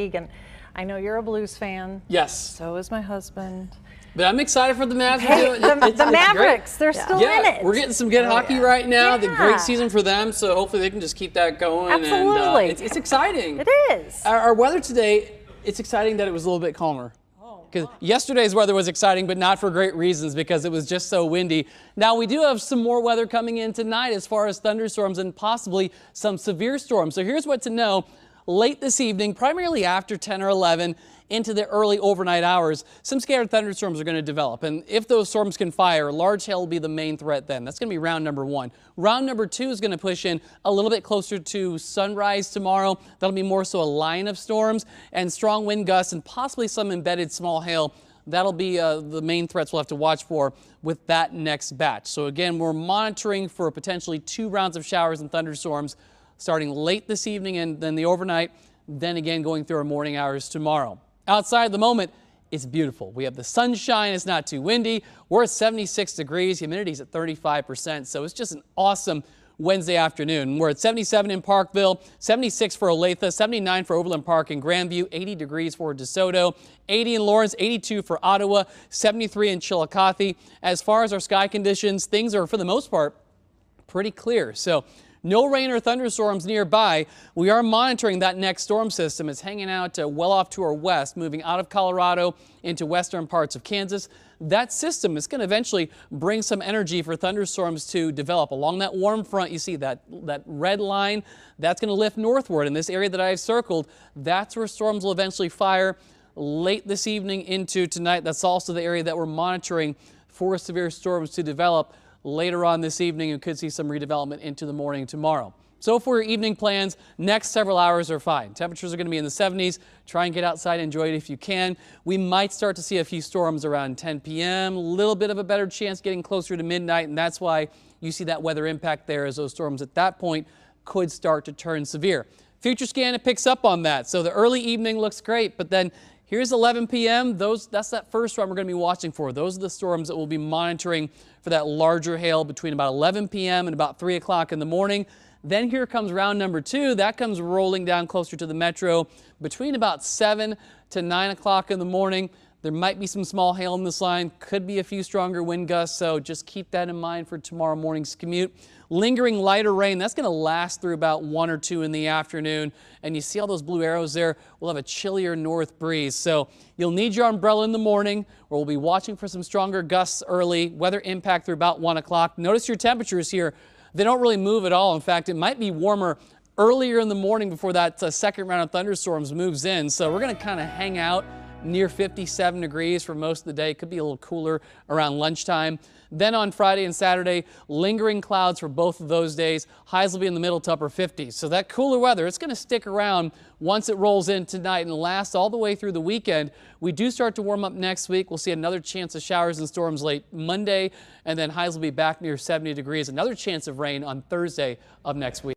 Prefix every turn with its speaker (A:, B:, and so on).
A: league. And I know you're a Blues fan.
B: Yes,
A: So is my husband.
B: but I'm excited for the Mavs.
A: Hey, the,
B: It's-
A: the
B: it's great.
A: Mavericks, they're still in it.
B: we're getting some good hockey right now. The
A: Yeah.
B: great season for them, so hopefully they can just keep that going. And, uh,
A: Absolutely.
B: it's, it's exciting.
A: It is.
B: Our, our weather today, it's exciting that it was a little bit calmer. Because yesterday's weather was exciting, but not for great reasons because it was just so windy. Now, we do have some more weather coming in tonight as far as thunderstorms and possibly some severe storms. So here's what to know late this evening, primarily after 10 or 11 into the early overnight hours, some scattered thunderstorms are going to develop. And if those storms can fire, large hail will be the main threat then. That's going to be round number one. Round number two is going to push in a little bit closer to sunrise tomorrow. That'll be more so a line of storms and strong wind gusts and possibly some embedded small hail. That'll be uh, the main threats we'll have to watch for with that next batch. So again, we're monitoring for potentially two rounds of showers and thunderstorms starting late this evening and then the overnight, then again going through our morning hours tomorrow. Outside the moment, it's beautiful. We have the sunshine, it's not too windy. We're at 76 degrees, humidity's at 35%, so it's just an awesome Wednesday afternoon. We're at 77 in Parkville, 76 for Olathe, 79 for Overland Park and Grandview, 80 degrees for DeSoto, 80 in Lawrence, 82 for Ottawa, 73 in Chillicothe. As far as our sky conditions, things are for the most part pretty clear. So no rain or thunderstorms nearby. We are monitoring that next storm system. It's hanging out uh, well off to our west, moving out of Colorado into western parts of Kansas. That system is going to eventually bring some energy for thunderstorms to develop. Along that warm front, you see that, that red line, that's going to lift northward. In this area that I've circled, that's where storms will eventually fire late this evening into tonight. That's also the area that we're monitoring for severe storms to develop later on this evening and could see some redevelopment into the morning tomorrow. So for your evening plans, next several hours are fine. Temperatures are going to be in the 70s. Try and get outside, enjoy it if you can. We might start to see a few storms around 10 p.m. A little bit of a better chance getting closer to midnight, and that's why you see that weather impact there as those storms at that point could start to turn severe. Future scan, it picks up on that. So the early evening looks great, but then Here's 11 p.m. Those that's that first storm we're going to be watching for. Those are the storms that we'll be monitoring for that larger hail between about 11 p.m. and about 3 o'clock in the morning. Then here comes round number two. That comes rolling down closer to the metro between about 7 to 9 o'clock in the morning. There might be some small hail in this line, could be a few stronger wind gusts, so just keep that in mind for tomorrow morning's commute. Lingering lighter rain, that's going to last through about 1 or 2 in the afternoon. And you see all those blue arrows there? We'll have a chillier north breeze. So you'll need your umbrella in the morning, where we'll be watching for some stronger gusts early, weather impact through about 1 o'clock. Notice your temperatures here. They don't really move at all. In fact, it might be warmer earlier in the morning before that uh, second round of thunderstorms moves in. So we're going to kind of hang out near 57 degrees for most of the day. It Could be a little cooler around lunchtime. Then on Friday and Saturday, lingering clouds for both of those days. Highs will be in the middle to upper 50s. So that cooler weather, it's going to stick around once it rolls in tonight and lasts all the way through the weekend. We do start to warm up next week. We'll see another chance of showers and storms late Monday, and then highs will be back near 70 degrees. Another chance of rain on Thursday of next week.